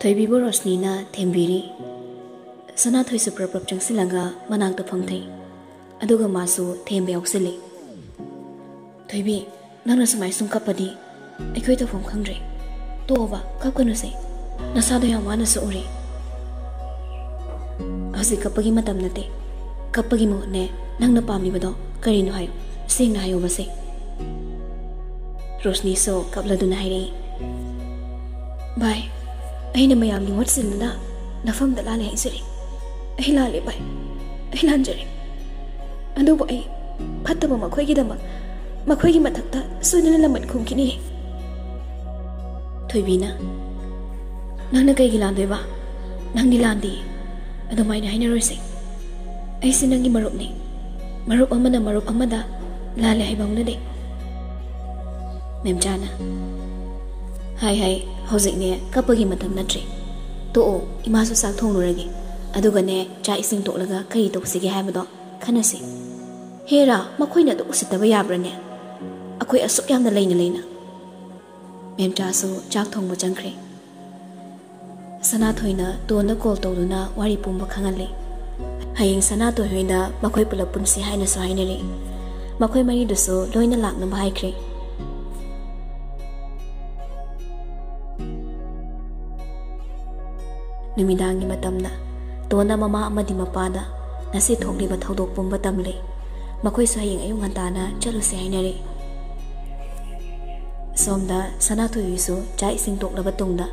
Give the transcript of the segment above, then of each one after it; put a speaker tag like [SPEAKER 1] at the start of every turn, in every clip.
[SPEAKER 1] thấy bị bố rosni na thêm bì đi sana thôi sụp rập rập chẳng xin langa mà nàng tập phong thấy aduga masu thêm bé học xin lệ thấy bị nàng là sumai sung cấp đi. Ai khơi tập phong khăng rồi tôi và các con sẽ na sao đây mà na sợ rồi hasi kapagi nè, nate kapagi pàm ne nang đó, pamli bado karin hayo sing na hayo base rosni so kapla dun hai bye. ꯑꯩꯅ ꯃꯌꯥꯝꯒꯤ ꯃꯍꯨꯠ ꯁꯤꯟꯗꯨꯅ ꯅꯐꯝꯗ ꯂꯥꯜꯂꯦ ꯍꯥꯏꯖꯔꯤ ꯑꯩ ꯂꯥꯜꯂꯦ ꯚꯥꯏ ꯑꯩ ꯂꯥꯟꯖꯔꯦ ꯑꯗꯨꯕꯨ ꯑꯩ ꯐꯠꯇꯕ ꯃꯈꯣꯏꯒꯤꯗꯃꯛ ꯃꯈꯣꯏꯒꯤ ꯃꯊꯛꯇ ꯁꯣꯏꯗꯅ ꯂꯃꯟ ꯈꯨꯝꯈꯤꯅꯤ ꯊꯣꯏꯕꯤꯅ ꯅꯪꯅ ꯀꯩꯒꯤ ꯂꯥꯟꯗꯣꯏꯕ ꯅꯪꯗꯤ ꯂꯥꯟꯗꯦ ꯑꯗꯨꯃꯥꯏꯅ ꯍꯥꯏꯅꯔꯣꯏꯁꯦ ꯑꯩꯁꯦ ꯅꯪꯒꯤ ꯃꯔꯨꯞꯅꯤ ꯃꯔꯨꯞ ꯑꯃꯅ ꯃꯔꯨꯞ ꯑꯃꯗ ꯂꯥꯜꯂꯦ ꯍꯥꯏꯕ ꯍꯧꯅꯗꯦ ꯃꯦꯝꯆꯥꯅ ꯍꯥꯏ ꯍꯥꯏ ꯍꯧꯖꯤꯛꯅꯦ ꯀꯞꯄꯒꯤ ꯃꯇꯝ ꯅꯠꯇ꯭ꯔꯦ ꯇꯣꯛꯑꯣ ꯏꯃꯥꯁꯨ ꯆꯥꯛ ꯊꯣꯡꯂꯨꯔꯒꯦ ꯑꯗꯨꯒꯅꯦ ꯆꯥꯛ ꯏꯁꯤꯡ ꯇꯣꯛꯂꯒ ꯀꯔꯤ ꯇꯧꯁꯤꯒꯦ ꯍꯥꯏꯕꯗꯣ ꯈꯟꯅꯁꯤ ꯍꯦꯔꯥ ꯃꯈꯣꯏꯅ ꯑꯗꯨ ꯎꯁꯤꯠꯇꯕ ꯌꯥꯕ꯭ꯔꯅꯦ ꯑꯩꯈꯣꯏ ꯑꯁꯨꯛ ꯌꯥꯝꯅ ꯂꯩꯅ ꯂꯩꯅ ꯃꯦꯝꯆꯥꯁꯨ ꯆꯥꯛ ꯊꯣꯡꯕ ꯆꯪꯈ꯭ꯔꯦ ꯁꯅꯥꯊꯣꯏꯅ ꯇꯣꯟꯗ ꯀꯣꯜ ꯇꯧꯗꯨꯅ ꯋꯥꯔꯤ ꯄꯨꯝꯕ ꯈꯪꯍꯜꯂꯤ ꯍꯌꯦꯡ ꯁꯅꯥꯊꯣꯏ ꯍꯣꯏꯅ ꯃꯈꯣꯏ ꯄꯨꯂꯞ ꯄꯨꯟꯁꯤ ꯍꯥꯏꯅꯁꯨ ꯍꯥꯏꯅꯔꯤ ꯃꯈꯣꯏ ꯃꯔꯤꯗꯨꯁꯨ ꯂꯣꯏꯅ ꯂꯥꯛꯅꯕ ꯍꯥꯏꯈ꯭ꯔꯦ ꯅꯨꯃꯤꯗꯥꯡꯒꯤ ꯃꯇꯝꯗ ꯇꯣꯟꯅ ꯃꯃꯥ ꯑꯃꯗꯤ ꯃꯄꯥꯗ ꯉꯁꯤ ꯊꯣꯛꯂꯤꯕ ꯊꯧꯗꯣꯛ ꯄꯨꯝꯕ ꯇꯝꯂꯤ ꯃꯈꯣꯏꯁꯨ ꯍꯌꯦꯡ ꯑꯌꯨꯛ ꯉꯟꯇꯥꯅ ꯆꯠꯂꯨꯁꯤ ꯍꯥꯏꯅꯔꯤ ꯁꯣꯝꯗ ꯁꯅꯥꯊꯣꯏꯕꯤꯁꯨ ꯆꯥꯛ ꯏꯁꯤꯡ ꯇꯣꯛꯂꯕ ꯇꯨꯡꯗ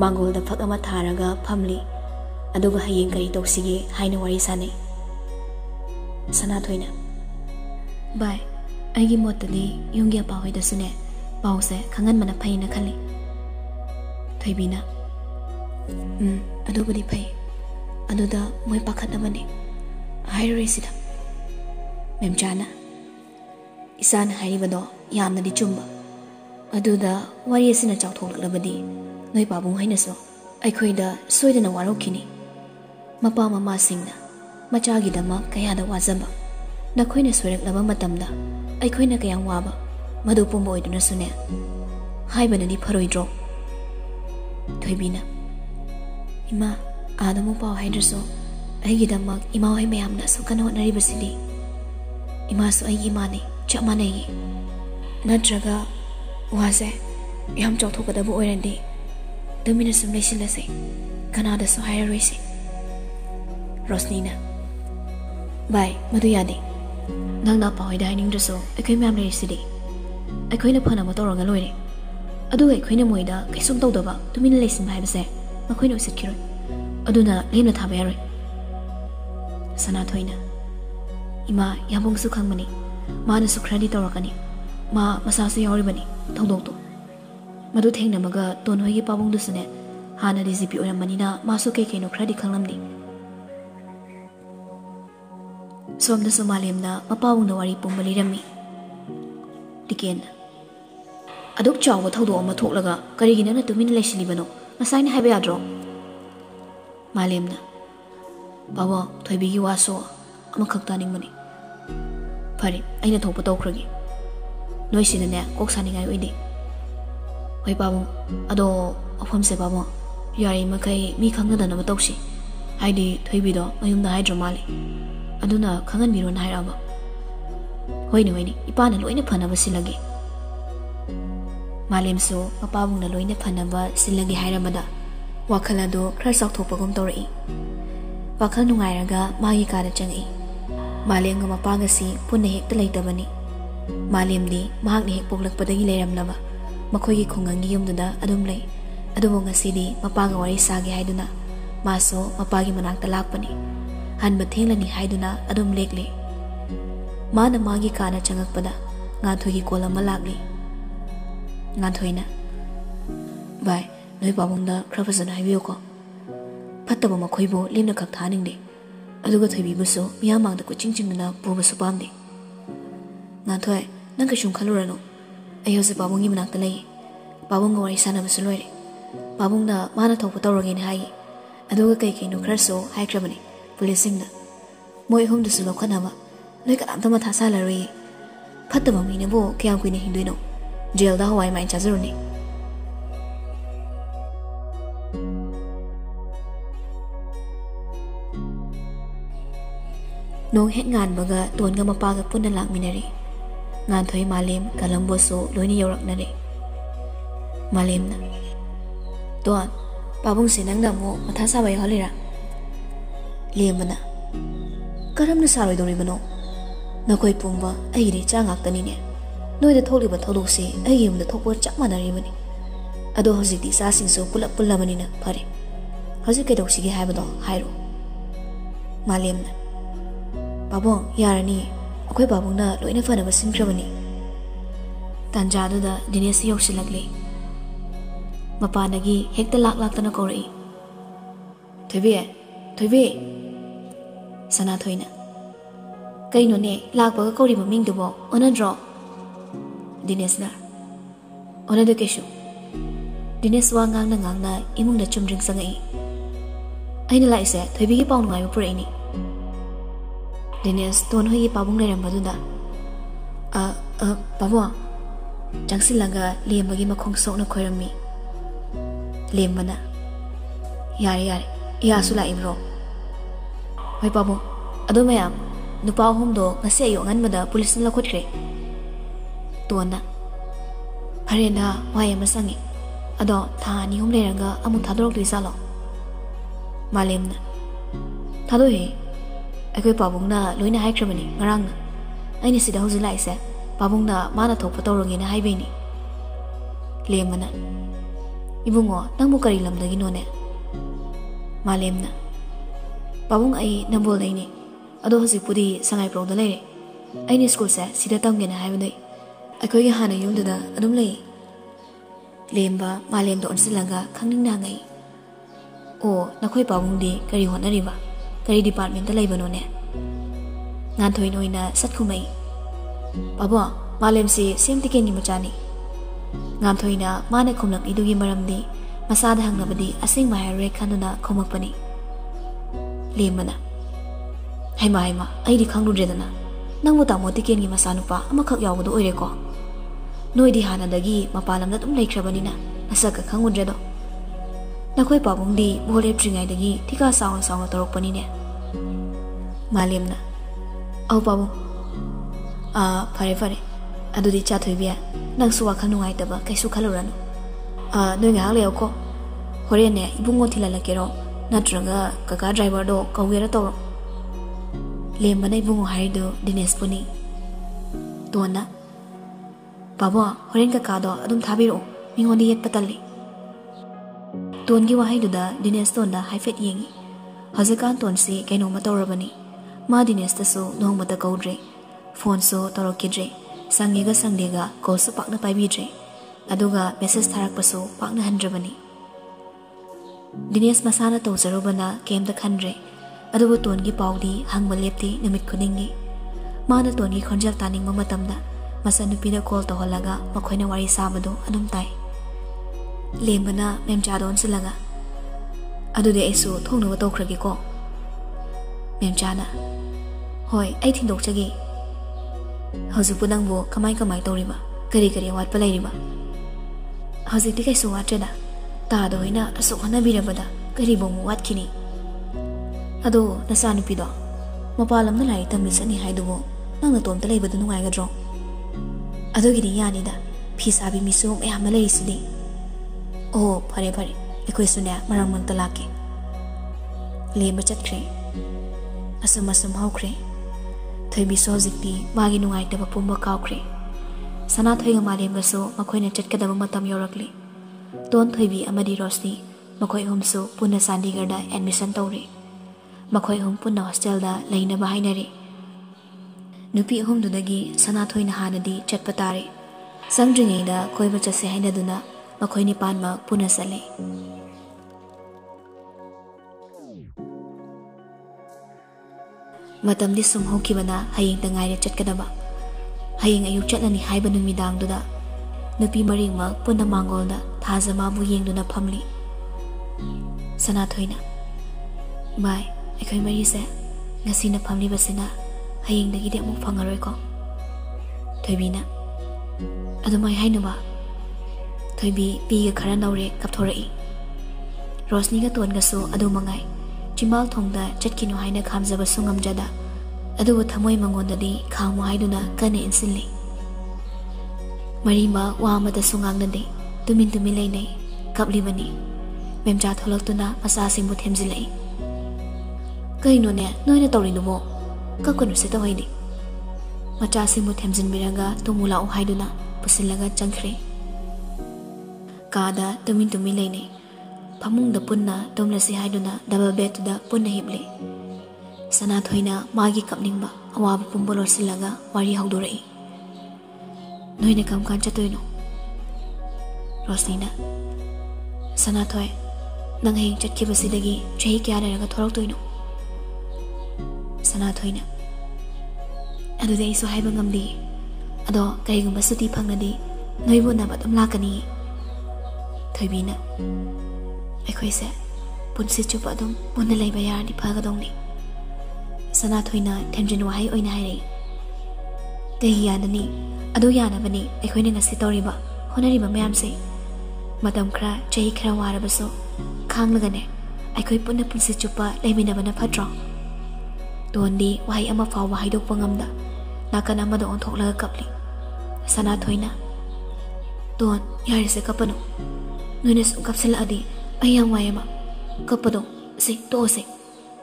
[SPEAKER 1] ꯃꯥꯡꯒꯣꯜꯗ ꯐꯛ ꯑꯃ ꯊꯥꯔꯒ ꯐꯝꯂꯤ ꯑꯗꯨꯒ ꯍꯌꯦꯡ ꯀꯔꯤ ꯇꯧꯁꯤꯒꯦ ꯍꯥꯏꯅ ꯋꯥꯔꯤ ꯁꯥꯟꯅꯩ ꯁꯅꯥꯊꯣꯏꯅ ꯚꯥꯏ ꯑꯩꯒꯤ ꯃꯣꯠꯇꯗꯤ ꯌꯨꯝꯒꯤ ꯑꯄꯥꯍꯣꯏꯗꯁꯨꯅꯦ ꯄꯥꯎꯁꯦ ꯈꯪꯍꯟꯕꯅ ꯐꯩꯅ ꯈꯜꯂꯤ ꯊꯣꯏꯕꯤꯅ ꯎꯝ ꯑꯗꯨꯕꯨꯗꯤ ꯐꯩ ꯑꯗꯨꯗ ꯃꯣꯏ ꯄꯥꯈꯠꯅꯕꯅꯦ ꯍꯥꯏꯔꯔꯣꯏꯁꯤꯗ ꯃꯦꯝꯆꯥꯅ ꯏꯆꯥꯅ ꯍꯥꯏꯔꯤꯕꯗꯣ ꯌꯥꯝꯅꯗꯤ ꯆꯨꯝꯕ ꯑꯗꯨꯗ ꯋꯥꯔꯤ ꯑꯁꯤꯅ ꯆꯥꯎꯊꯣꯛꯂꯛꯂꯕꯗꯤ ꯅꯣꯏ ꯄꯥꯕꯨꯡ ꯍꯩꯅꯁꯨ ꯑꯩꯈꯣꯏꯗ ꯁꯣꯏꯗꯅ ꯋꯥꯔꯧꯈꯤꯅꯤ ꯃꯄꯥ ꯃꯃꯥꯁꯤꯡꯅ ꯃꯆꯥꯒꯤꯗꯃꯛ ꯀꯌꯥꯗ ꯋꯥꯖꯕ ꯅꯈꯣꯏꯅ ꯁꯣꯏꯔꯛꯂꯕ ꯃꯇꯝꯗ ꯑꯩꯈꯣꯏꯅ ꯀꯌꯥꯝ ꯋꯥꯕ ꯃꯗꯨ ꯄꯨꯝꯕ ꯑꯣꯏꯗꯨꯅꯁꯨꯅꯦ ꯍꯥꯏꯕꯅꯗꯤ ꯐꯔꯣꯏꯗ꯭ꯔꯣ ꯊꯣꯏꯕꯤꯅ ꯏꯃꯥ ꯑꯥꯗ ꯑꯃꯨꯛ ꯄꯥꯎ ꯍꯥꯏꯗ꯭ꯔꯁꯨ ꯑꯩꯒꯤꯗꯃꯛ ꯏꯃꯥ ꯍꯣꯏ ꯃꯌꯥꯝꯅ ꯑꯁꯨꯛ ꯀꯟꯅ ꯍꯣꯠꯅꯔꯤꯕꯁꯤꯗꯤ ꯏꯃꯥꯁꯨ ꯑꯩꯒꯤ ꯏꯃꯥꯅꯤ ꯆꯞ ꯃꯥꯟꯅꯩ ꯅꯠꯇ꯭ꯔꯒ ꯋꯥꯁꯦ ꯌꯥꯝ ꯆꯥꯎꯊꯣꯛꯀꯗꯕ ꯑꯣꯏꯔꯗꯤ ꯇꯨꯃꯤꯟꯅ ꯁꯨꯝ ꯂꯩꯁꯤꯜꯂꯁꯦ ꯀꯅꯥꯗꯁꯨ ꯍꯥꯏꯔꯔꯣꯏꯁꯦ ꯔꯣꯁꯅꯤꯅ ꯚꯥꯏ ꯃꯗꯨ ꯌꯥꯗꯦ ꯅꯪꯅ ꯑꯄꯥꯍꯣꯏꯗ ꯍꯥꯏꯅꯤꯡꯗ꯭ꯔꯁꯨ ꯑꯩꯈꯣꯏ ꯃꯌꯥꯝ ꯂꯩꯔꯤꯁꯤꯗꯤ ꯑꯩꯈꯣꯏꯅ ꯐꯅꯕ ꯇꯧꯔꯒ ꯂꯣꯏꯔꯦ ꯑꯗꯨꯒ ꯑꯩꯈꯣꯏꯅ ꯃꯣꯏꯗ ꯀꯩꯁꯨꯝ ꯇꯧꯗꯕ ꯇꯨꯃꯤꯟꯅ ꯂꯩꯁꯤꯟꯕ ꯍꯥꯏꯕꯁꯦ ꯃꯈꯣꯏꯅ ꯎꯁꯤꯠꯈꯤꯔꯣꯏ ꯑꯗꯨꯅ ꯂꯦꯝꯅ ꯊꯥꯕ ꯌꯥꯔꯣꯏ ꯁꯅꯥꯊꯣꯏꯅ ꯏꯃꯥ ꯌꯥꯝꯕꯨꯡꯁꯨ ꯈꯪꯕꯅꯤ ꯃꯥꯅꯁꯨ ꯈꯔꯗꯤ ꯇꯧꯔꯛꯀꯅꯤ ꯃꯥ ꯃꯁꯥꯁꯨ ꯌꯥꯎꯔꯤꯕꯅꯤ ꯊꯧꯗꯣꯛꯇꯣ ꯃꯗꯨ ꯊꯦꯡꯅꯕꯒ ꯇꯣꯟ ꯍꯣꯏꯒꯤ ꯄꯥꯕꯨꯡꯗꯨꯁꯨꯅꯦ ꯍꯥꯟꯅ ꯗꯤ ꯖꯤ ꯄꯤ ꯑꯣꯏꯔꯝꯕꯅꯤꯅ ꯃꯥꯁꯨ ꯀꯩ ꯀꯩꯅꯣ ꯈꯔꯗꯤ ꯈꯪꯂꯝꯅꯤ ꯁꯣꯝꯗꯁꯨ ꯃꯥꯂꯦꯝꯅ ꯃꯄꯥꯕꯨꯡꯗ ꯋꯥꯔꯤ ꯄꯨꯝꯕ ꯂꯤꯔꯝꯃꯤ ꯇꯤꯀꯦꯟꯅ ꯑꯗꯨꯛ ꯆꯥꯎꯕ ꯊꯧꯗꯣꯛ ꯑꯃ ꯊꯣꯛꯂꯒ ꯀꯔꯤꯒꯤ ꯅꯪꯅ ꯇꯨꯃꯤꯟꯅ ꯂꯩꯁꯤꯜꯂꯤꯕꯅꯣ masani habe adro malemna bawa thoibi gi waso ama khakta ning mani phari aina thopa to khragi noi sina ne kok sani ngai oide oi babu ado afam se babu yari makai mi khangna da na tokshi haidi thoibi do mayum da haidro mali aduna khangan biro na haira ba hoini hoini ipana loina phana basilagi ꯃꯥꯂꯦꯝꯁꯨ ꯃꯄꯥꯕꯨꯡꯅ ꯂꯣꯏꯅ ꯐꯅꯕ ꯁꯤꯜꯂꯒꯦ ꯍꯥꯏꯔꯕꯗ ꯋꯥꯈꯜ ꯑꯗꯨ ꯈꯔ ꯆꯥꯎꯊꯣꯛꯄꯒꯨꯝ ꯇꯧꯔꯛꯏ ꯋꯥꯈꯜ ꯅꯨꯡꯉꯥꯏꯔꯒ ꯃꯥꯒꯤ ꯀꯥꯗ ꯆꯪꯉꯛꯏ ꯃꯥꯂꯦꯝꯒ ꯃꯄꯥꯒꯁꯤ ꯄꯨꯟꯅ ꯍꯦꯛꯇ ꯂꯩꯇꯕꯅꯤ ꯃꯥꯂꯦꯝꯗꯤ ꯃꯍꯥꯛꯅ ꯍꯦꯛ ꯄꯣꯛꯂꯛꯄꯗꯒꯤ ꯂꯩꯔꯝꯂꯕ ꯃꯈꯣꯏꯒꯤ ꯈꯨꯡꯒꯪꯒꯤ ꯌꯨꯝꯗꯨꯗ ꯑꯗꯨꯝ ꯂꯩ ꯑꯗꯨꯕꯨ ꯉꯁꯤꯗꯤ ꯃꯄꯥꯒ ꯋꯥꯔꯤ ꯁꯥꯒꯦ ꯍꯥꯏꯗꯨꯅ ꯃꯥꯁꯨ ꯃꯄꯥꯒꯤ ꯃꯅꯥꯛꯇ ꯂꯥꯛꯄꯅꯤ ꯍꯟꯕ ꯊꯦꯡꯂꯅꯤ ꯍꯥꯏꯗꯨꯅ ꯑꯗꯨꯝ ꯂꯦꯛꯂꯤ ꯃꯥꯅ ꯃꯥꯒꯤ ꯀꯥꯗ ꯆꯪꯉꯛꯄꯗ ꯉꯥꯟꯊꯣꯏꯒꯤ ꯀꯣꯜ ꯑꯃ ꯂꯥꯛꯂꯤ ꯉꯥꯟꯊꯣꯏꯅ ꯚꯥꯏ ꯅꯣꯏ ꯄꯥꯕꯨꯡꯗ ꯈꯔ ꯐꯖꯅ ꯍꯥꯏꯕꯤꯌꯨꯀꯣ ꯐꯠꯇꯕ ꯃꯈꯣꯏꯕꯨ ꯂꯦꯝꯅ ꯈꯛ ꯊꯥꯅꯤꯡꯗꯦ ꯑꯗꯨꯒ ꯊꯣꯏꯕꯤꯕꯨꯁꯨ ꯃꯤꯌꯥꯝ ꯃꯥꯡꯗ ꯀꯨꯆꯤꯡ ꯆꯤꯡꯗꯨꯅ ꯄꯨꯕꯁꯨ ꯄꯥꯝꯗꯦ ꯉꯥꯟꯊꯣꯏ ꯅꯪ ꯀꯩꯁꯨꯝ ꯈꯜꯂꯨꯔꯅꯨ ꯑꯩ ꯍꯧꯖꯤꯛ ꯄꯥꯕꯨꯡꯒꯤ ꯃꯅꯥꯛꯇ ꯂꯩꯌꯦ ꯄꯥꯕꯨꯡꯒ ꯋꯥꯔꯤ ꯁꯥꯟꯅꯕꯁꯨ ꯂꯣꯏꯔꯦ ꯄꯥꯕꯨꯡꯅ ꯃꯥꯅ ꯊꯣꯛꯄ ꯇꯧꯔꯒꯦꯅ ꯍꯥꯏꯌꯦ ꯑꯗꯨꯒ ꯀꯩ ꯀꯩꯅꯣ ꯈꯔꯁꯨ ꯍꯥꯏꯈ꯭ꯔꯕꯅꯤ ꯄꯨꯂꯤꯁꯁꯤꯡꯗ ꯃꯣꯏ ꯑꯍꯨꯝꯗꯨꯁꯨ ꯂꯧꯈꯠꯅꯕ ꯅꯣꯏ ꯀꯅꯥꯝꯇ ꯃꯊꯥ ꯁꯥꯍꯜꯂꯔꯣꯏꯌꯦ ꯐꯠꯇꯕ ꯃꯤꯅꯕꯨ ꯀꯌꯥꯝ ꯀꯨꯏꯅ ꯍꯤꯡꯗꯣꯏꯅꯣ jailda huwai manchazurni nong het ngan baga ton ga mapa ga punna lak minari ngan thoi malem kalambo so loini yorak na malim malem na ton babung se nang da mo matha sa bai holira lemana karam na saroi dori bano nakoi pumba ai re cha ngak tani ne ꯅꯣꯏꯗ ꯊꯣꯛꯂꯤꯕ ꯊꯧꯗꯣꯛꯁꯤ ꯑꯩꯒꯤ ꯌꯨꯝꯗ ꯊꯣꯛꯄ ꯆꯞ ꯃꯥꯟꯅꯔꯤꯕꯅꯤ ꯑꯗꯣ ꯍꯧꯖꯤꯛꯇꯤ ꯏꯆꯥꯁꯤꯡꯁꯨ ꯄꯨꯂꯞ ꯄꯨꯜꯂꯕꯅꯤꯅ ꯐꯔꯦ ꯍꯧꯖꯤꯛ ꯀꯩꯗꯧꯁꯤꯒꯦ ꯍꯥꯏꯕꯗꯣ ꯍꯥꯏꯔꯣ ꯃꯥꯂꯦꯝꯅ ꯄꯥꯕꯨꯡ ꯌꯥꯔꯅꯤ ꯑꯩꯈꯣꯏ ꯄꯥꯕꯨꯡꯅ ꯂꯣꯏꯅ ꯐꯅꯕ ꯁꯤꯟꯈ꯭ꯔꯕꯅꯤ ꯇꯥꯟꯖꯥꯗꯨꯗ ꯗꯤꯅꯦꯁ ꯌꯧꯁꯤꯜꯂꯛꯂꯤ ꯃꯄꯥꯟꯗꯒꯤ ꯍꯦꯛꯇ ꯂꯥꯛ ꯂꯥꯛꯇꯅ ꯀꯧꯔꯛꯏ ꯊꯣꯏꯕꯤ ꯊꯣꯏꯕꯤ ꯁꯅꯥꯊꯣꯏꯅ ꯀꯩꯅꯣꯅꯦ ꯂꯥꯛꯄꯒ ꯀꯧꯔꯤꯕ ꯃꯤꯡꯗꯨꯕꯣ ꯑꯣꯟꯅꯗ꯭ꯔꯣ Dinesh na. Ona do kesho. Dinesh wa ngang na ngang na imong da chum ring sangai. Ai na lai se, thoi bi gi paung ngai pura ini. Dinesh ton hoi gi pabung na ram badu da. A a pabwa. Jangsi langa liam bagi makhong sok na khoiram mi. Liam mana. Yare Yari Iya su lai bro. Mai pabo. Ado mayam. Nupa hum do ngasi ayo ngan mada police na lakhot kre tuona harena wai ama sangi ado tha ni hum le ranga amun tha dorok lisa lo malemna tha do he akoi bông na loina hai kramani ngarang na aini sida hozi lai se pabung na mana thok pa torongi na hai beni lemana ibungo nang bu kari lam dagi none malemna pabung ai nambol nei ni ado hozi pudi sangai prong da le ai ni school se sida tangena hai beni ꯑꯩꯈꯣꯏꯒꯤ ꯍꯥꯟꯅ ꯌꯨꯝꯗꯨꯗ ꯑꯗꯨꯝ ꯂꯩ ꯂꯦꯝꯕ ꯃꯥꯂꯦꯝꯗ ꯑꯣꯟꯁꯤꯜꯂꯒ ꯈꯪꯅꯤꯡꯅ ꯍꯪꯉꯛꯏ ꯑꯣ ꯅꯈꯣꯏ ꯄꯥꯕꯨꯡꯗꯤ ꯀꯔꯤ ꯍꯣꯠꯅꯔꯤꯕ ꯀꯔꯤ ꯗꯤꯄꯥꯔꯠꯃꯦꯟꯇ ꯂꯩꯕꯅꯣꯅꯦ ꯉꯥꯟꯊꯣꯏꯅ ꯑꯣꯏꯅ ꯁꯠ ꯈꯨꯝꯃꯛꯏ ꯄꯥꯕꯨꯡ ꯃꯥꯂꯦꯝꯁꯤ ꯁꯦꯝ ꯇꯤꯀꯦꯟꯒꯤ ꯃꯆꯥꯅꯤ ꯉꯥꯟꯊꯣꯏꯅ ꯃꯥꯅ ꯈꯨꯝꯂꯛꯏꯗꯨꯒꯤ ꯃꯔꯝꯗꯤ ꯃꯁꯥꯗ ꯍꯪꯅꯕꯗꯤ ꯑꯁꯦꯡꯕ ꯍꯥꯏꯔꯔꯣꯏ ꯈꯟꯗꯨꯅ ꯈꯨꯝꯃꯛꯄꯅꯤ ꯂꯦꯝꯕꯅ ꯍꯩꯃꯥ ꯍꯩꯃꯥ ꯑꯩꯗꯤ ꯈꯪꯂꯨꯗ꯭ꯔꯦꯗꯅ ꯅꯪꯕꯨ ꯇꯥꯃꯣ ꯇꯤꯀꯦꯟꯒꯤ ꯃꯆꯥꯅꯨꯄꯥ ꯑꯃꯈꯛ ꯌꯥꯎꯕꯗꯣ ꯑꯣꯏꯔꯦꯀꯣ ꯅꯣꯏꯗꯤ ꯍꯥꯟꯅꯗꯒꯤ ꯃꯄꯥꯟ ꯂꯝꯗ ꯑꯗꯨꯝ ꯂꯩꯈ꯭ꯔꯕꯅꯤꯅ ꯅꯁꯛꯀ ꯈꯪꯉꯨꯗ꯭ꯔꯦꯗꯣ ꯅꯈꯣꯏ ꯄꯥꯕꯨꯡꯗꯤ ꯕꯣꯜ ꯂꯦꯞꯇ꯭ꯔꯤꯉꯩꯗꯒꯤ ꯊꯤꯀꯥ ꯆꯥꯎꯅ ꯆꯥꯎꯅ ꯇꯧꯔꯛꯄꯅꯤꯅꯦ ꯃꯥꯂꯦꯝꯅ ꯑꯧ ꯄꯥꯕꯨꯡ ꯑꯥ ꯐꯔꯦ ꯐꯔꯦ ꯑꯗꯨꯗꯤ ꯆꯥꯊꯣꯏꯕꯤ ꯅꯪꯁꯨ ꯋꯥꯈꯜ ꯅꯨꯡꯉꯥꯏꯇꯕ ꯀꯩꯁꯨ ꯈꯜꯂꯨꯔꯅꯨ ꯑꯥ ꯅꯣꯏ ꯉꯥꯏꯍꯥꯛ ꯂꯩꯌꯣꯀꯣ ꯍꯣꯔꯦꯟꯅꯦ ꯏꯕꯨꯡꯉꯣ ꯊꯤꯜꯍꯜꯂꯛꯀꯦꯔꯣ ꯅꯠꯇ꯭ꯔꯒ ꯀꯀꯥ ꯗ꯭ꯔꯥꯏꯚꯔꯗꯣ ꯀꯧꯒꯦꯔ ꯇꯧꯔꯣ ꯂꯦꯝꯕꯅ ꯏꯕꯨꯡꯉꯣ ꯍꯥꯏꯔꯤꯗꯨ ꯗꯤꯅꯦꯁꯄꯨꯅꯤ ꯇꯣꯟꯅ ꯄꯥꯕꯨꯡ ꯍꯣꯔꯦꯟ ꯀꯀꯥꯗꯣ ꯑꯗꯨꯝ ꯊꯥꯕꯤꯔꯛꯑꯣ ꯃꯤꯉꯣꯟꯗ ꯌꯦꯠꯄ ꯇꯜꯂꯤ ꯇꯣꯟꯒꯤ ꯋꯥꯍꯩꯗꯨꯗ ꯗꯤꯅꯦꯁ ꯇꯣꯟꯗ ꯍꯥꯏꯐꯦꯠ ꯌꯦꯡꯉꯤ ꯍꯧꯖꯤꯛꯀꯥꯟ ꯇꯣꯟꯁꯤ ꯀꯩꯅꯣꯝꯃ ꯇꯧꯔꯕꯅꯤ ꯃꯥ ꯗꯤꯅꯦꯁꯇꯁꯨ ꯅꯣꯡꯃꯇ ꯀꯧꯗ꯭ꯔꯦ ꯐꯣꯟꯁꯨ ꯇꯧꯔꯛꯈꯤꯗ꯭ꯔꯦ ꯁꯪꯉꯦꯒ ꯁꯪꯗꯦꯒ ꯀꯣꯜꯁꯨ ꯄꯥꯛꯅ ꯄꯥꯏꯕꯤꯗ꯭ꯔꯦ ꯑꯗꯨꯒ ꯃꯦꯁꯦꯖ ꯊꯥꯔꯛꯄꯁꯨ ꯄꯥꯛꯅ ꯍꯟꯗ꯭ꯔꯕꯅꯤ ꯗꯤꯅꯦꯁ ꯃꯁꯥꯅ ꯇꯧꯖꯔꯨꯕꯅ ꯀꯩꯝꯇ ꯈꯟꯗ꯭ꯔꯦ ꯑꯗꯨꯕꯨ ꯇꯣꯟꯒꯤ ꯄꯥꯎꯗꯤ ꯍꯪꯕ ꯂꯦꯞꯇꯦ ꯅꯨꯃꯤꯠ ꯈꯨꯗꯤꯡꯒꯤ ꯃꯥꯅ ꯇꯣꯟꯒꯤ ꯈꯣꯟꯖꯦꯜ ꯇꯥꯅꯤꯡꯕ ꯃꯇꯝꯗ ꯃꯆꯟꯅꯨꯄꯤꯗ ꯀꯣꯜ ꯇꯧꯍꯜꯂꯒ ꯃꯈꯣꯏꯅ ꯋꯥꯔꯤ ꯁꯥꯕꯗꯨ ꯑꯗꯨꯝ ꯇꯥꯏ ꯂꯦꯝꯕꯅ ꯃꯦꯝꯆꯥꯗ ꯑꯣꯟꯁꯤꯜꯂꯒ ꯑꯗꯨꯗꯤ ꯑꯩꯁꯨ ꯊꯣꯡꯅꯕ ꯇꯧꯈ꯭ꯔꯒꯦꯀꯣ ꯃꯦꯝꯆꯥꯅ ꯍꯣꯏ ꯑꯩ ꯊꯤꯟꯗꯣꯛꯆꯒꯦ ꯍꯧꯖꯤꯛꯄꯨ ꯅꯪꯕꯨ ꯀꯃꯥꯏ ꯀꯃꯥꯏ ꯇꯧꯔꯤꯕ ꯀꯔꯤ ꯀꯔꯤ ꯑꯋꯥꯠꯄ ꯂꯩꯔꯤꯕ ꯍꯧꯖꯤꯛꯇꯤ ꯀꯩꯁꯨ ꯋꯥꯠꯇ꯭ꯔꯦꯗ ꯇꯥꯗ ꯍꯣꯏꯅ ꯑꯁꯨꯛ ꯍꯣꯠꯅꯕꯤꯔꯕꯗ ꯀꯔꯤꯕꯨ ꯑꯃꯨꯛ ꯋꯥꯠꯈꯤꯅꯤ ꯑꯗꯣ ꯅꯆꯥꯅꯨꯄꯤꯗꯣ ꯃꯄꯥꯟ ꯂꯝꯗ ꯂꯥꯏꯔꯤꯛ ꯇꯝꯕꯤ ꯆꯠꯅꯤ ꯍꯥꯏꯗꯨꯕꯨ ꯅꯪ ꯅꯇꯣꯝꯇ ꯂꯩꯕꯗꯨ ꯅꯨꯡꯉꯥꯏꯒꯗ꯭ꯔꯣ ꯑꯗꯨꯒꯤꯗꯤ ꯌꯥꯅꯤꯗ ꯐꯤ ꯁꯥꯕꯤ ꯃꯤꯁꯨ ꯃꯌꯥꯝ ꯑꯃ ꯂꯩꯔꯤꯁꯤꯗꯤ ꯑꯣ ꯐꯔꯦ ꯐꯔꯦ ꯑꯩꯈꯣꯏꯁꯨꯅꯦ ꯃꯔꯛ ꯃꯔꯛꯇ ꯂꯥꯛꯀꯦ ꯂꯦꯝꯕ ꯆꯠꯈ꯭ꯔꯦ ꯑꯁꯨꯝ ꯑꯁꯨꯝ ꯍꯧꯈ꯭ꯔꯦ ꯊꯣꯏꯕꯤꯁꯨ ꯍꯧꯖꯤꯛꯇꯤ ꯃꯥꯒꯤ ꯅꯨꯡꯉꯥꯏꯇꯕ ꯄꯨꯝꯕ ꯀꯥꯎꯈ꯭ꯔꯦ ꯁꯅꯥꯊꯣꯏꯒ ꯃꯥꯂꯦꯝꯒꯁꯨ ꯃꯈꯣꯏꯅ ꯆꯠꯀꯗꯕ ꯃꯇꯝ ꯌꯧꯔꯛꯂꯤ ꯇꯣꯟ ꯊꯣꯏꯕꯤ ꯑꯃꯗꯤ ꯔꯣꯁꯅꯤ ꯃꯈꯣꯏ ꯑꯍꯨꯝꯁꯨ ꯄꯨꯟꯅ ꯆꯥꯟꯗꯤꯒꯔꯗ ꯑꯦꯗꯃꯤꯁꯟ ꯇꯧꯔꯦ ꯃꯈꯣꯏ ꯑꯍꯨꯝ ꯄꯨꯟꯅ ꯍꯣꯁꯇꯦꯜꯗ ꯂꯩꯅꯕ ꯍꯥꯏꯅꯔꯦ ꯅꯨꯄꯤ ꯑꯍꯨꯝꯗꯨꯗꯒꯤ ꯁꯅꯥꯊꯣꯏꯅ ꯍꯥꯟꯅꯗꯤ ꯆꯠꯄ ꯇꯥꯔꯦ ꯆꯪꯗ꯭ꯔꯤꯉꯩꯗ ꯀꯣꯏꯕ ꯆꯠꯁꯦ ꯍꯥꯏꯅꯗꯨꯅ ꯃꯈꯣꯏ ꯅꯤꯄꯥꯟꯃꯛ ꯄꯨꯟꯅ ꯆꯠꯂꯦ ꯃꯇꯝꯗꯤ ꯁꯨꯝ ꯍꯧꯈꯤꯕꯅ ꯍꯌꯦꯡꯇ ꯉꯥꯏꯔꯦ ꯆꯠꯀꯗꯕ ꯍꯌꯦꯡ ꯑꯌꯨꯛ ꯆꯠꯂꯅꯤ ꯍꯥꯏꯕ ꯅꯨꯃꯤꯗꯥꯡꯗꯨꯗ ꯅꯨꯄꯤ ꯃꯔꯤꯃꯛ ꯄꯨꯟꯅ ꯃꯥꯡꯒꯣꯜꯗ ꯊꯥꯖꯃꯥꯕꯨ ꯌꯦꯡꯗꯨꯅ ꯐꯝꯂꯤ ꯁꯅꯥꯊꯣꯏꯅ ꯚꯥꯏ ꯑꯩꯈꯣꯏ ꯃꯔꯤꯁꯦ ꯉꯁꯤꯅ ꯐꯝꯂꯤꯕꯁꯤꯅ ꯍꯌꯦꯡꯗꯒꯤꯗꯤ ꯑꯃꯨꯛ ꯐꯪꯉꯔꯣꯏꯀꯣ ꯊꯣꯏꯕꯤꯅ ꯑꯗꯨꯃꯥꯏ ꯍꯥꯏꯅꯨꯕ ꯊꯣꯏꯕꯤ ꯄꯤꯒ ꯈꯔ ꯅꯧꯔꯦ ꯀꯞꯊꯣꯔꯛꯏ ꯔꯣꯁꯅꯤꯒ ꯇꯣꯟꯒꯁꯨ ꯑꯗꯨ ꯃꯉꯥꯏ ꯆꯤꯝꯕꯥꯜ ꯊꯣꯡꯗ ꯆꯠꯈꯤꯅꯨ ꯍꯥꯏꯅ ꯈꯥꯝꯖꯕꯁꯨ ꯉꯝꯖꯗ ꯑꯗꯨꯕꯨ ꯊꯃꯣꯏ ꯃꯉꯣꯟꯗꯗꯤ ꯈꯥꯡꯃꯨ ꯍꯥꯏꯗꯨꯅ ꯀꯟꯅ ꯏꯟꯁꯤꯜꯂꯤ ꯃꯔꯤꯃ ꯋꯥ ꯑꯃꯗꯁꯨ ꯉꯥꯡꯅꯗꯦ ꯇꯨꯃꯤꯟ ꯇꯨꯃꯤꯟ ꯂꯩꯅꯩ ꯀꯞꯂꯤꯕꯅꯤ ꯃꯦꯝꯆꯥ ꯊꯣꯛꯂꯛꯇꯨꯅ ꯃꯆꯥꯁꯤꯡꯕꯨ ꯊꯦꯝꯖꯤꯜꯂꯛꯏ ꯀꯩꯅꯣꯅꯦ ꯅꯣꯏꯅ ꯇꯧꯔꯤꯗꯨꯕꯣ ka kunu se to hoini macha se mu themjin biraga to mula o haiduna pusin laga changkhre kada tumin tumi leine phamung da punna tomla se haiduna daba be tu da punna hible sana thoina magi kapningba awab pumbol orsilaga wari haudore noine kam kan chatoino rosnina sana thoi nang heng chatkibasidagi chahi kya leraga thorak toino sana thoina adu dei so haiba ngamdi ado kai gum basuti phangadi noi bu na ba tam lakani thoibina ai khoi se punsi chu pa dum mun lei ba yar di phaga dong ni sana thoina thenjin wa hai oina hai rei dei ya na ni adu ya na ba ni ai khoi ne ngasi tori ba honari ba mayam se matam khra chei khra wa ra ba so khang lagane ai khoi punna punsi chu pa lei mina ba na phadro ꯇꯣꯟꯗꯤ ꯋꯥꯍꯩ ꯑꯃ ꯐꯥꯎꯕ ꯍꯥꯏꯗꯣꯛꯄ ꯉꯝꯗ ꯅꯥꯀꯟ ꯑꯃꯗ ꯑꯣꯟꯊꯣꯛꯂꯒ ꯀꯞꯂꯤ ꯁꯅꯥꯊꯣꯏꯅ ꯇꯣꯟ ꯌꯥꯔꯤꯁꯦ ꯀꯞꯄꯅꯨ ꯅꯣꯏꯅ ꯁꯨꯝ ꯀꯞꯁꯤꯜꯂꯛꯑꯗꯤ ꯑꯩ ꯌꯥꯝ ꯋꯥꯏꯑꯦꯕ ꯀꯞꯄꯗꯣ ꯁꯤ ꯇꯣꯛꯑꯁꯦ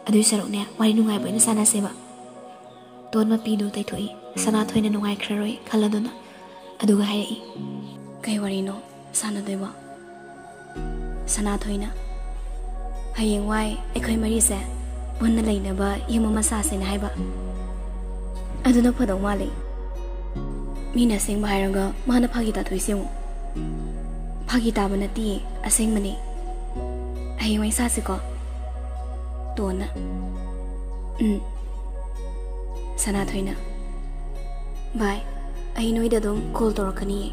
[SPEAKER 1] ꯑꯗꯨꯏ ꯁꯔꯨꯛꯅꯦ ꯋꯥꯔꯤ ꯅꯨꯡꯉꯥꯏꯕ ꯑꯣꯏꯅ ꯁꯥꯟꯅꯁꯦꯕ ꯇꯣꯟ ꯃꯄꯤꯗꯨ ꯇꯩꯊꯣꯛꯏ ꯁꯅꯥꯊꯣꯏꯅ ꯅꯨꯡꯉꯥꯏꯈ꯭ꯔꯔꯣꯏ ꯈꯜꯂꯗꯨꯅ ꯑꯗꯨꯒ ꯍꯥꯏꯔꯛꯏ ꯀꯩ ꯋꯥꯔꯤꯅꯣ ꯁꯥꯟꯅꯗꯣꯏꯕ ꯁꯅꯥꯊꯣꯏꯅ ꯍꯌꯦꯡ ꯋꯥꯏ ꯑꯩꯈꯣꯏ ꯃꯔꯤꯁꯦ ꯄꯨꯟꯅ ꯂꯩꯅꯕ ꯌꯨꯝ ꯑꯃ ꯁꯥꯁꯦꯅ ꯍꯥꯏꯕ ꯑꯗꯨꯅ ꯐꯗꯧ ꯃꯥꯜꯂꯤ ꯃꯤꯅ ꯑꯁꯦꯡꯕ ꯍꯥꯏꯔꯒ ꯃꯥꯅ ꯐꯥꯒꯤ ꯇꯥꯊꯣꯏꯁꯤ ꯌꯦꯡꯉꯨ ꯐꯥꯒꯤ ꯇꯥꯕ ꯅꯠꯇꯤꯌꯦ ꯑꯁꯦꯡꯕꯅꯤ ꯍꯌꯦꯡꯋꯥꯏ ꯁꯥꯁꯤꯀꯣ ꯇꯣꯟꯅ ꯎꯝ ꯁꯅꯥꯊꯣꯏꯅ ꯚꯥꯏ ꯑꯩ ꯅꯣꯏꯗ ꯑꯗꯨꯝ ꯀꯣꯜ ꯇꯧꯔꯛꯀꯅꯤꯌꯦ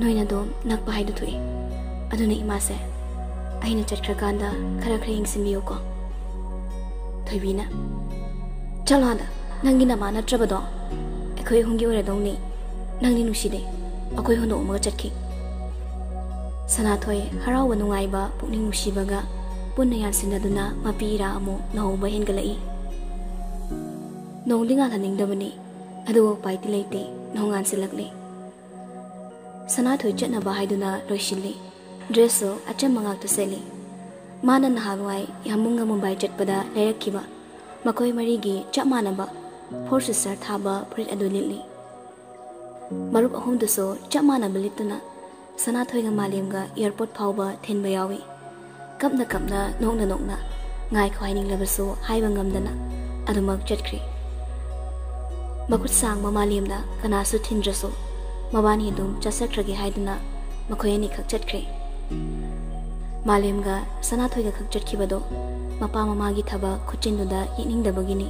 [SPEAKER 1] ꯅꯣꯏꯅ ꯑꯗꯨꯝ ꯅꯛꯄ ꯍꯥꯏꯗꯨ ꯊꯣꯛꯏ ꯑꯗꯨꯅ ꯏꯃꯥꯁꯦ ꯑꯩꯅ ꯆꯠꯈ꯭ꯔꯀꯥꯟꯗ ꯈꯔ ꯈꯔ ꯌꯦꯡꯁꯤꯟꯕꯤꯌꯨꯀꯣ thay vì nè chả là đó nàng nghĩ nằm ăn chả bớt đó khơi hung yêu rồi đâu nè nàng đi nushi đấy ở khơi hung đồ mà chặt khi sana thôi harau và nung ai ba bụng ninh nushi bơ ga bụng này ăn xin đó na mà pi ra amu nó hung bay hen cái lại nông đi ngang thằng ninh đâu nè ở đâu bay đi lấy tê nó ngang xin lắc lại sana thôi chết na ba hai đó na rồi xin lại dress ở chân mang áo tôi sẽ lại ꯃꯥꯅ ꯅꯍꯥꯟꯋꯥꯏ ꯌꯥꯃꯨꯡꯒ ꯃꯨꯝꯕꯥꯏ ꯆꯠꯄꯗ ꯂꯩꯔꯛꯈꯤꯕ ꯃꯈꯣꯏ ꯃꯔꯤꯒꯤ ꯆꯞ ꯃꯥꯟꯅꯕ for sister ꯊꯥꯕ ꯐꯨꯔꯤꯠ ꯑꯗꯨ ꯂꯤꯠꯂꯤ ꯃꯔꯨꯞ ꯑꯍꯨꯝꯗꯨꯁꯨ ꯆꯞ ꯃꯥꯟꯅꯕ ꯂꯤꯠꯇꯨꯅ ꯁꯅꯥꯊꯣꯏꯒ ꯃꯥꯂꯦꯝꯒ ꯏꯌꯥꯔꯄꯣꯔꯠ ꯐꯥꯎꯕ ꯊꯤꯟꯕ ꯌꯥꯎꯏ ꯀꯞꯅ ꯀꯞꯅ ꯅꯣꯛꯅ ꯅꯣꯛꯅ ꯉꯥꯏꯈꯣ ꯍꯥꯏꯅꯤꯡꯂꯕꯁꯨ ꯍꯥꯏꯕ ꯉꯝꯗꯅ ꯑꯗꯨꯃꯛ ꯆꯠꯈ꯭ꯔꯤ ꯃꯈꯨꯠ ꯁꯥꯡꯕ ꯃꯥꯂꯦꯝꯗ ꯀꯅꯥꯁꯨ ꯊꯤꯟꯗ꯭ꯔꯁꯨ ꯃꯕꯥꯅꯤ ꯑꯗꯨꯝ ꯆꯠꯆꯈ꯭ꯔꯒꯦ ꯍꯥꯏꯗꯨꯅ ꯃꯈꯣꯏ ꯑꯅꯤꯈꯛ ꯆꯠꯈ꯭ꯔꯦ ꯃꯥꯂꯦꯝꯒ ꯁꯅꯥꯊꯣꯏꯒ ꯈꯛ ꯆꯠꯈꯤꯕꯗꯣ ꯃꯄꯥ ꯃꯃꯥꯒꯤ ꯊꯕꯛ ꯈꯨꯠꯆꯤꯟꯗꯨꯗ ꯌꯦꯛꯅꯤꯡꯗꯕꯒꯤꯅꯤ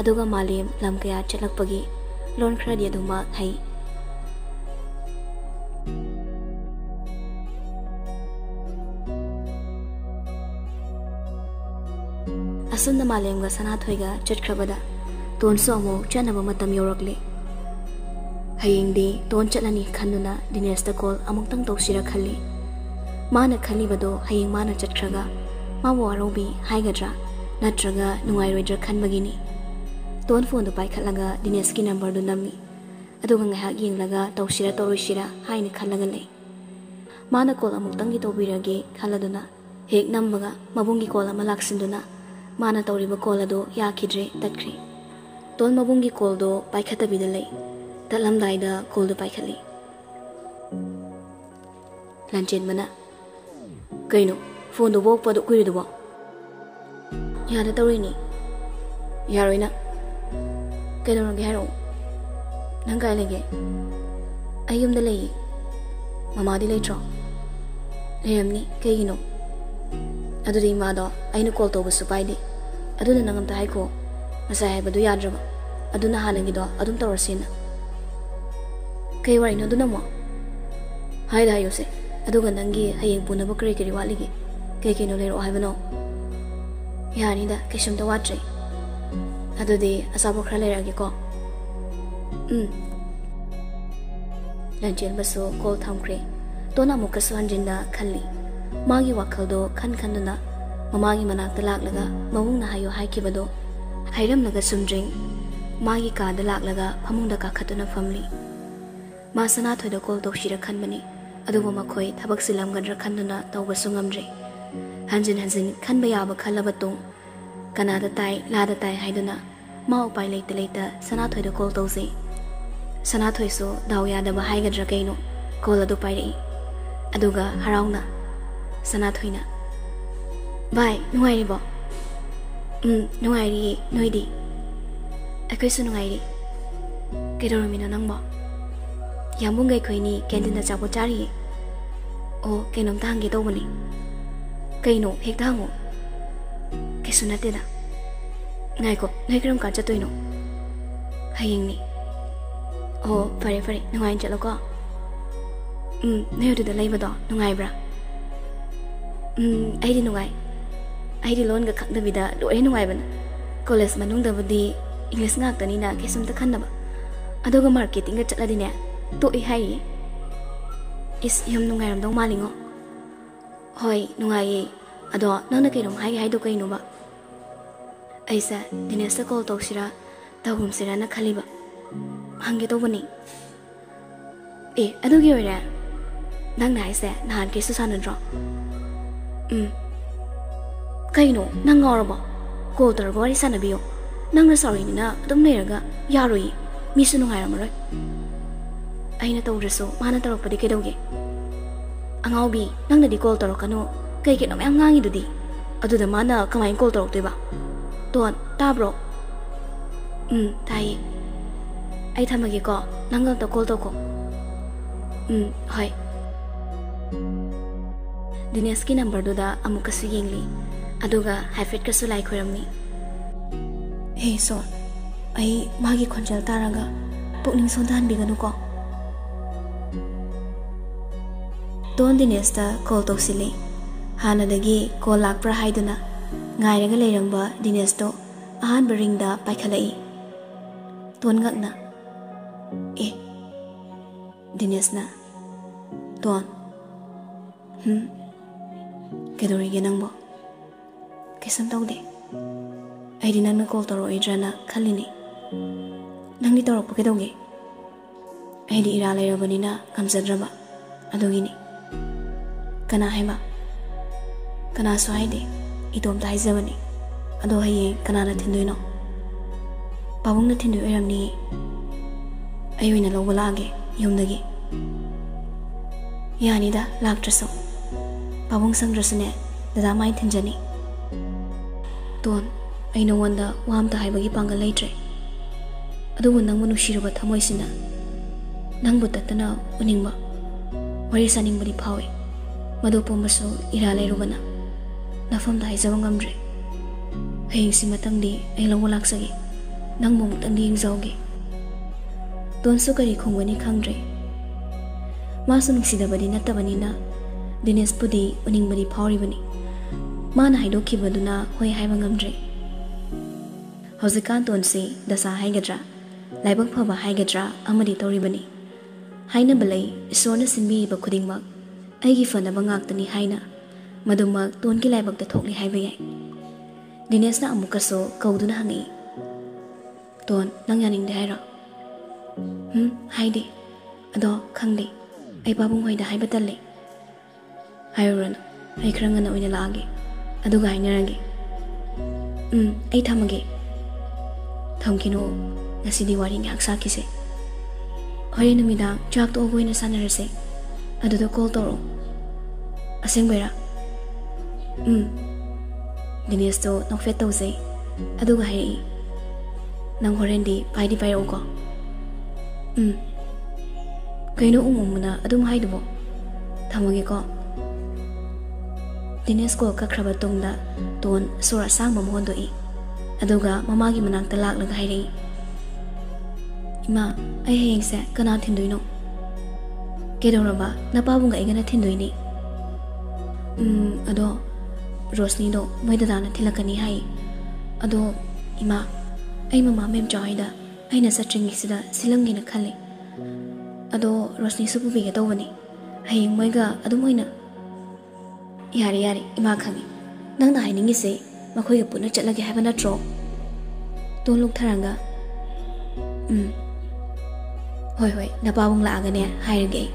[SPEAKER 1] ꯑꯗꯨꯒ ꯃꯥꯂꯦꯝ ꯂꯝ ꯀꯌꯥ ꯆꯠꯂꯛꯄꯒꯤ ꯂꯣꯟ ꯈꯔꯗꯤ ꯑꯗꯨꯃꯛ ꯍꯩ ꯑꯁꯨꯝꯅ ꯃꯥꯂꯦꯝꯒ ꯁꯅꯥꯊꯣꯏꯒ ꯆꯠꯈ꯭ꯔꯕꯗ ꯇꯣꯟꯁꯨ ꯑꯃꯨꯛ ꯆꯠꯅꯕ ꯃꯇꯝ ꯌꯧꯔꯛꯂꯤ ꯍꯌꯦꯡꯗꯤ ꯇꯣꯟ ꯆꯠꯂꯅꯤ ꯈꯟꯗꯨꯅ ꯗꯤꯅꯦꯁꯇ ꯀꯣꯜ ꯑꯃꯨꯛꯇꯪ ꯇꯧꯁꯤꯔ ꯈꯜꯂꯤ ꯃꯥꯅ ꯈꯜꯂꯤꯕꯗꯣ ꯍꯌꯦꯡ ꯃꯥꯅ ꯆꯠꯈ꯭ꯔꯒ ꯃꯥꯕꯨ ꯋꯥꯔꯧꯕꯤ ꯍꯥꯏꯒꯗ꯭ꯔꯥ ꯅꯠꯇ꯭ꯔꯒ ꯅꯨꯡꯉꯥꯏꯔꯣꯏꯗ꯭ꯔꯥ ꯈꯟꯕꯒꯤꯅꯤ ꯇꯣꯟ ꯐꯣꯟꯗꯨ ꯄꯥꯏꯈꯠꯂꯒ ꯗꯤꯅꯦꯁꯀꯤ ꯅꯝꯕꯔꯗꯨ ꯅꯝꯃꯤ ꯑꯗꯨꯒ ꯉꯥꯏꯍꯥꯛ ꯌꯦꯡꯂꯒ ꯇꯧꯁꯤꯔ ꯇꯧꯔꯣꯏꯁꯤꯔ ꯍꯥꯏꯅ ꯈꯜꯂꯒ ꯂꯩ ꯃꯥꯅ ꯀꯣꯜ ꯑꯃꯨꯛꯇꯪꯗꯤ ꯇꯧꯕꯤꯔꯒꯦ ꯈꯜꯂꯗꯨꯅ ꯍꯦꯛ ꯅꯝꯕꯒ ꯃꯕꯨꯡꯒꯤ ꯀꯣꯜ ꯑꯃ ꯂꯥꯛꯁꯤꯟꯗꯨꯅ ꯃꯥꯅ ꯇꯧꯔꯤꯕ ꯀꯣꯜ ꯑꯗꯨ ꯌꯥꯈꯤꯗ꯭ꯔꯦ ꯇꯠꯈ꯭ꯔꯤ ꯇꯣꯟ ꯃꯕꯨꯡꯒꯤ ꯀꯣꯜꯗꯣ ꯄꯥꯏꯈꯠꯇꯕꯤꯗ ꯂꯩ ꯇꯠꯂꯝꯗꯥꯏꯗ ꯀꯣꯜꯗꯨ ꯄꯥꯏꯈꯠꯂꯤ ꯂꯟꯆꯦꯟꯕꯅ ꯀꯩꯅꯣ ꯐꯣꯟꯗꯨ ꯄꯣꯛꯄꯗꯨ ꯀꯨꯏꯔꯗꯨꯕꯣ ꯌꯥꯗ ꯇꯧꯔꯤꯅꯤ ꯌꯥꯔꯣꯏꯅ ꯀꯩꯗꯧꯔꯒꯦ ꯍꯥꯏꯔꯛꯑꯣ ꯅꯪ ꯀꯥꯏ ꯂꯩꯒꯦ ꯑꯩ ꯌꯨꯝꯗ ꯂꯩꯌꯦ ꯃꯃꯥꯗꯤ ꯂꯩꯇ꯭ꯔꯣ ꯂꯩꯔꯝꯅꯤ ꯀꯩꯒꯤꯅꯣ ꯑꯗꯨꯗꯤ ꯏꯃꯥꯗꯣ ꯑꯩꯅ ꯀꯣꯜ ꯇꯧꯕꯁꯨ ꯄꯥꯏꯗꯦ ꯑꯗꯨꯅ ꯅꯪ ꯑꯝꯇ ꯍꯥꯏꯈꯣ ꯉꯁꯥꯏ ꯍꯥꯏꯕꯗꯨ ꯌꯥꯗ꯭ꯔꯕ ꯑꯗꯨꯅ ꯍꯥꯟꯅꯒꯤꯗꯣ ꯑꯗꯨꯝ ꯇꯧꯔꯁꯤꯅ ꯀꯩ ꯋꯥꯔꯤꯅꯣ ꯑꯗꯨꯅ ꯑꯃꯨꯛ ꯍꯥꯏꯗ ꯍꯥꯏꯌꯨꯁꯦ ꯑꯗꯨꯒ ꯅꯪꯒꯤ ꯍꯌꯦꯡ ꯄꯨꯅꯕ ꯀꯔꯤ ꯀꯔꯤ ꯋꯥꯠꯂꯤꯒꯦ ꯀꯩ ꯀꯩꯅꯣ ꯂꯩꯔꯛꯑꯣ ꯍꯥꯏꯕꯅꯣ ꯌꯥꯅꯤꯗ ꯀꯩꯁꯨꯝꯇ ꯋꯥꯠꯇ꯭ꯔꯦ ꯑꯗꯨꯗꯤ ꯑꯆꯥꯄꯣꯠ ꯈꯔ ꯂꯩꯔꯛꯑꯒꯦꯀꯣ ꯎꯝ ꯂꯟꯆꯦꯟꯕꯁꯨ ꯀꯣꯜ ꯊꯝꯈ꯭ꯔꯦ ꯇꯣꯟ ꯑꯃꯨꯛꯀꯁꯨ ꯍꯟꯖꯤꯟꯅ ꯈꯜꯂꯤ ꯃꯥꯒꯤ ꯋꯥꯈꯜꯗꯣ ꯈꯟ ꯈꯟꯗꯨꯅ ꯃꯃꯥꯒꯤ ꯃꯅꯥꯛꯇ ꯂꯥꯛꯂꯒ ꯃꯕꯨꯡꯅ ꯍꯥꯏꯌꯣ ꯍꯥꯏꯈꯤꯕꯗꯣ ꯍꯥꯏꯔꯝꯂꯒ ꯁꯨꯝꯗ꯭ꯔꯤꯡ ꯃꯥꯒꯤ ꯀꯥꯗ ꯂꯥꯛꯂꯒ ꯐꯃꯨꯡꯗ ꯀꯥꯈꯠꯇꯨꯅ ꯐꯝꯂꯤ ꯃꯥ ꯁꯅꯥꯊꯣꯏꯗ ꯀꯣꯜ ꯇꯧꯁꯤꯔ ꯈꯟꯕꯅꯤ ꯑꯗꯨꯕꯨ ꯃꯈꯣꯏ ꯊꯕꯛ ꯆꯤꯜꯂꯝꯒꯗ꯭ꯔꯥ ꯈꯟꯗꯨꯅ ꯇꯧꯕꯁꯨ ꯉꯝꯗ꯭ꯔꯦ ꯍꯟꯖꯤꯟ ꯍꯟꯖꯤꯟ ꯈꯟꯕ ꯌꯥꯕ ꯈꯜꯂꯕ ꯇꯨꯡ ꯀꯅꯥꯗ ꯇꯥꯏ ꯂꯥꯗ ꯇꯥꯏ ꯍꯥꯏꯗꯨꯅ ꯃꯥ ꯎꯄꯥꯏ ꯂꯩꯇ ꯂꯩꯇ ꯁꯅꯥꯊꯣꯏꯗ ꯀꯣꯜ ꯇꯧꯖꯩ ꯁꯅꯥꯊꯣꯏꯁꯨ ꯗꯥꯎ ꯌꯥꯗꯕ ꯍꯥꯏꯒꯗ꯭ꯔꯥ ꯀꯩꯅꯣ ꯀꯣꯜ ꯑꯗꯨ ꯄꯥꯏꯔꯛꯏ ꯑꯗꯨꯒ ꯍꯔꯥꯎꯅ ꯁꯅꯥꯊꯣꯏꯅ ꯚꯥꯏ ꯅꯨꯡꯉꯥꯏꯔꯤꯕꯣ ꯎꯝ ꯅꯨꯡꯉꯥꯏꯔꯤꯌꯦ ꯅꯣꯏꯗꯤ ꯑꯩꯈꯣꯏꯁꯨ ꯅꯨꯡꯉꯥꯏꯔꯤ ꯀꯩꯗꯧꯔꯝꯃꯤꯅꯣ ꯅꯪꯕꯣ ꯌꯥꯝꯕꯨꯡꯒ ꯑꯩꯈꯣꯏꯅꯤ ꯀꯦꯟꯇꯤꯟꯗ ꯑꯆꯥꯄꯣꯠ ꯆꯥꯔꯤꯌꯦ ꯑꯣ ꯀꯩꯅꯣꯝꯇ ꯍꯪꯒꯦ ꯇꯧꯕꯅꯤ ꯀꯩꯅꯣ ꯍꯦꯛꯇ ꯍꯪꯉꯣ ꯀꯩꯁꯨ ꯅꯠꯇꯦꯗ ꯉꯥꯏꯈꯣ ꯅꯣꯏ ꯀꯔꯝ ꯀꯥꯟ ꯆꯠꯇꯣꯏꯅꯣ ꯍꯌꯦꯡꯅꯤ ꯑꯣ ꯐꯔꯦ ꯐꯔꯦ ꯅꯨꯡꯉꯥꯏꯅ ꯆꯠꯂꯣꯀꯣ ꯎꯝ ꯅꯣꯏ ꯑꯗꯨꯗ ꯂꯩꯕꯗꯣ ꯅꯨꯡꯉꯥꯏꯕ꯭ꯔꯥ ꯎꯝ ꯑꯩꯗꯤ ꯅꯨꯡꯉꯥꯏ ꯑꯩꯗꯤ ꯂꯣꯟꯒ ꯈꯪꯗꯕꯤꯗ ꯂꯣꯏꯅ ꯅꯨꯡꯉꯥꯏꯕꯅ ꯀꯣꯂꯦꯖ ꯃꯅꯨꯡꯗꯕꯨꯗꯤ ꯏꯪꯂꯤꯁ ꯉꯥꯛꯇꯅꯤꯅ ꯀꯩꯁꯨꯝꯇ ꯈꯟꯅꯕ ꯑꯗꯨꯒ ꯃꯥꯔꯀꯦꯇꯤꯡꯒ ꯆꯠꯂꯗꯤꯅꯦ ꯇꯣꯛꯏ ꯍꯥꯏꯔꯤꯌꯦ ꯏꯁ ꯌꯥꯝ ꯅꯨꯡꯉꯥꯏꯔꯝꯗꯧ ꯃꯥꯜꯂꯤꯉꯣ ꯍꯣꯏ ꯅꯨꯡꯉꯥꯏꯌꯦ ꯑꯗꯣ ꯅꯪꯅ ꯀꯩꯅꯣꯝ ꯍꯥꯏꯒꯦ ꯍꯥꯏꯗꯣ ꯀꯩꯅꯣꯕ ꯑꯩꯁꯦ ꯗꯤꯅꯦꯁꯇ ꯀꯣꯜ ꯇꯧꯁꯤꯔꯥ ꯇꯧꯒꯨꯝꯁꯤꯔꯥꯅ ꯈꯜꯂꯤꯕ ꯍꯪꯒꯦ ꯇꯧꯕꯅꯤ ꯑꯦ ꯑꯗꯨꯒꯤ ꯑꯣꯏꯔꯦ ꯅꯪꯅ ꯍꯥꯏꯁꯦ ꯅꯍꯥꯟ ꯀꯩꯁꯨ ꯁꯥꯟꯅꯗ꯭ꯔꯣ ꯎꯝ ꯀꯩꯅꯣ ꯅꯪ ꯉꯥꯎꯔꯕꯣ ꯀꯣꯜ ꯇꯧꯔꯒ ꯋꯥꯔꯤ ꯁꯥꯟꯅꯕꯤꯌꯣ ꯅꯪꯅ ꯁꯥꯎꯔꯤꯅꯤꯅ ꯑꯗꯨꯝ ꯂꯩꯔꯒ ꯌꯥꯔꯣꯏꯌꯦ ꯃꯤꯁꯨ ꯅꯨꯡꯉꯥꯏꯔꯝꯃꯔꯣꯏ ꯑꯩꯅ ꯇꯧꯗ꯭ꯔꯁꯨ ꯃꯥꯅ ꯇꯧꯔꯛꯄꯗꯤ ꯀꯩꯗꯧꯒꯦ ꯑꯉꯥꯎꯕꯤ ꯅꯪꯅꯗꯤ ꯀꯣꯜ ꯇꯧꯔꯛꯀꯅꯨ ꯀꯩ ꯀꯩꯅꯣ ꯃꯌꯥꯝ ꯉꯥꯡꯉꯤꯗꯨꯗꯤ ꯑꯗꯨꯗ ꯃꯥꯅ ꯀꯃꯥꯏꯅ ꯀꯣꯜ ꯇꯧꯔꯛꯇꯣꯏꯕ ꯇꯣꯟ ꯇꯥꯕ꯭ꯔꯣ ꯎꯝ ꯇꯥꯏꯌꯦ ꯑꯩ ꯊꯝꯃꯒꯦꯀꯣ ꯅꯪꯒ ꯑꯝꯇ ꯀꯣꯜ ꯇꯧꯀꯣ ꯎꯝ ꯍꯣꯏ ꯗꯤꯅꯦꯁꯀꯤ ꯅꯝꯕꯔꯗꯨꯗ ꯑꯃꯨꯛꯀꯁꯨ ꯌꯦꯡꯂꯤ ꯑꯗꯨꯒ ꯍꯥꯏꯐꯦꯠꯀꯁꯨ ꯂꯥꯏ ꯈꯣꯏꯔꯝꯃꯤ ꯍꯦ ꯁꯣꯟ ꯑꯩ ꯃꯥꯒꯤ ꯈꯣꯟꯖꯦꯜ ꯇꯥꯔꯒ ꯄꯨꯛꯅꯤꯡ ꯁꯣꯟꯊꯍꯟꯕꯤꯒꯅꯨꯀꯣ ꯇꯣꯟ ꯗꯤꯅꯦꯁꯇ ꯀꯣꯜ ꯇꯧꯁꯤꯜꯂꯤ ꯍꯥꯟꯅꯗꯒꯤ ꯀꯣꯜ ꯂꯥꯛꯄ꯭ꯔꯥ ꯍꯥꯏꯗꯨꯅ ꯉꯥꯏꯔꯒ ꯂꯩꯔꯝꯕ ꯗꯤꯅꯦꯁꯇꯣ ꯑꯍꯥꯟꯕ ꯔꯤꯡꯗ ꯄꯥꯏꯈꯠꯂꯛꯏ ꯇꯣꯟ ꯉꯛꯅ ꯑꯦ ꯗꯤꯅꯦꯁꯅ ꯇꯣꯟ ꯍꯨꯝ ꯀꯩꯗꯧꯔꯤꯒꯦ ꯅꯪꯕꯣ ꯀꯩꯁꯨꯝ ꯇꯧꯗꯦ ꯑꯩꯗꯤ ꯅꯪꯅ ꯀꯣꯜ ꯇꯧꯔꯛꯑꯣꯏꯗ꯭ꯔꯅ ꯈꯜꯂꯤꯅꯤ ꯅꯪꯗꯤ ꯇꯧꯔꯛꯄ ꯀꯩꯗꯧꯒꯦ ꯑꯩꯗꯤ ꯏꯔꯥ ꯂꯩꯔꯕꯅꯤꯅ ꯉꯝꯖꯗ꯭ꯔꯕ ꯑꯗꯨꯒꯤꯅꯤ kana hema kana so haide idom ta haizamani ado haye kana na thindoi no babung na thindoi oiramni ayoina lo bulage yumdagi yani da laktraso babung sangrasune dada mai thinjani ton aino wanda wam ta haibagi pangal laitre adubu nang manu shiruba thamoi sina nang bu tatana uningba wari saningba ni phawe madu pomaso iralay rubana na fam dai zawang amre haying si matang di ay lang walak sagi nang mong tang di yung zawgi tuan su kari kung wani kangre maso nung sida badi na tabani na dinas pudi uning badi pauri bani mana haido kibadu na hoy hai bang amre hauzikan tuan dasa hai gadra laibang phaba hai gadra amadi tori bani hai na balai isona simbi ba khuding mak ꯑꯩꯒꯤ ꯐꯅꯕ ꯉꯥꯛꯇꯅꯤ ꯍꯥꯏꯅ ꯃꯗꯨꯃꯛ ꯇꯣꯟꯒꯤ ꯂꯥꯏꯕꯛꯇ ꯊꯣꯛꯂꯤ ꯍꯥꯏꯕ ꯌꯥꯏ ꯗꯤꯅꯦꯁꯅ ꯑꯃꯨꯛꯀꯁꯨ ꯀꯧꯗꯨꯅ ꯍꯪꯉꯛꯏ ꯇꯣꯟ ꯅꯪ ꯌꯥꯅꯤꯡꯗꯦ ꯍꯥꯏꯔꯣ ꯍꯨꯝ ꯍꯥꯏꯗꯦ ꯑꯗꯣ ꯈꯪꯗꯦ ꯑꯩ ꯄꯥꯕꯨꯡ ꯍꯣꯏꯗ ꯍꯥꯏꯕ ꯇꯜꯂꯦ ꯍꯥꯏꯔꯨꯔꯅꯨ ꯑꯩ ꯈꯔ ꯉꯟꯅ ꯑꯣꯏꯅ ꯂꯥꯛꯑꯒꯦ ꯑꯗꯨꯒ ꯍꯥꯏꯅꯔꯒꯦ ꯎꯝ ꯑꯩ ꯊꯝꯃꯒꯦ ꯊꯝꯈꯤꯅꯨ ꯉꯁꯤꯗꯤ ꯋꯥꯔꯤ ꯉꯥꯏꯍꯥꯛ ꯁꯥꯈꯤꯁꯦ ꯍꯣꯔꯦꯟ ꯅꯨꯃꯤꯗꯥꯡ ꯆꯥꯛ ꯇꯣꯛꯑꯒ ꯑꯣꯏꯅ ꯁꯥꯟꯅꯔꯁꯦ ꯑꯗꯨꯗ ꯀꯣꯜ ꯇꯧꯔꯛꯑꯣ ꯑꯁꯦꯡꯕꯩꯔꯥ ꯎꯝ ꯗꯤꯅꯦꯁꯇꯣ ꯅꯣꯛꯐꯦꯠ ꯇꯧꯖꯩ ꯑꯗꯨꯒ ꯍꯥꯏꯔꯛꯏ ꯅꯪ ꯍꯣꯔꯦꯟꯗꯤ ꯄꯥꯏꯗꯤ ꯄꯥꯏꯔꯛꯎꯀꯣ ꯎꯝ ꯀꯩꯅꯣ ꯎꯃꯨꯃꯨꯅ ꯑꯗꯨꯝ ꯍꯥꯏꯗꯨꯕꯣ ꯊꯝꯃꯒꯦꯀꯣ ꯗꯤꯅꯦꯁ ꯀꯣꯜ ꯀꯛꯈ꯭ꯔꯕ ꯇꯨꯡꯗ ꯇꯣꯟ ꯁꯣꯔ ꯑꯁꯥꯡꯕ ꯑꯃ ꯍꯣꯟꯗꯣꯛꯏ ꯑꯗꯨꯒ ꯃꯃꯥꯒꯤ ꯃꯅꯥꯛꯇ ꯂꯥꯛꯂꯒ ꯍꯥꯏꯔꯛꯏ ꯏꯃꯥ ꯑꯩ ꯍꯌꯦꯡꯁꯦ ꯀꯅꯥ ꯊꯤꯟꯗꯣꯏꯅꯣ kedoraba napabu nga ingana thindu ni um ado rosni do moida dana thilakani hai ado ima ai mama mem joida aina satring sida silangi na khale ado rosni supu bi ga tawani hai moiga adu moina yari yari ima khangi nang na hainingi se makhoi ga puna chatlagi haiba na tro to luk tharanga um hoi hoi napabu la agane hai ge